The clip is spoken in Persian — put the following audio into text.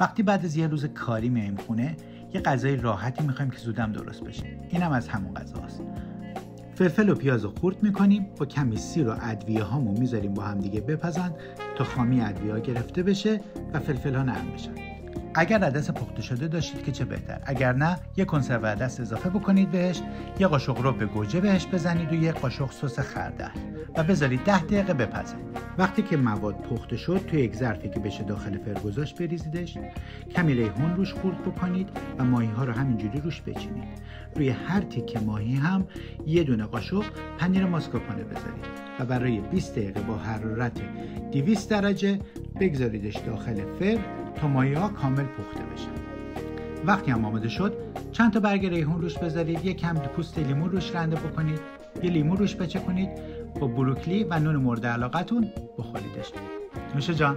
وقتی بعد از یه روز کاری میایم خونه یه غذای راحتی می‌خوایم که زودم درست بشه. اینم از همون غذاست. فلفل و پیاز رو خورد می‌کنیم با کمی سیر و ادویه هامو می‌ذاریم با هم دیگه بپزن تا خامی ادویه ها گرفته بشه و فلفل ها نرم بشن. اگر عدس پخته شده داشتید که چه بهتر. اگر نه یک کنسرو عدس اضافه بکنید بهش یه قاشق رو به گوجه بهش بزنید و یه قاشق سس خردل. و بذارید ده دقیقه بپزه. وقتی که مواد پخته شد توی یک ظرفی که بشه داخل فرگذاشت بریزیدش. کمی ریحون روش خورد بکنید و ماهی ها رو همینجوری روش بچینید. روی هر تیکه ماهی هم یه دونه قاشق پنیر ماسکارپونه بذارید. و برای 20 دقیقه با حرارت 200 درجه بگذاریدش داخل فر تا ماهی ها کامل پخته بشن وقتی هم آماده شد چند تا برگ ریحون روش بذارید یک کم پوست لیمون روش رنده بکنید یه لیمون روش بچه کنید با بروکلی و نون مورد علاقتون بخوریدش. نوش جان.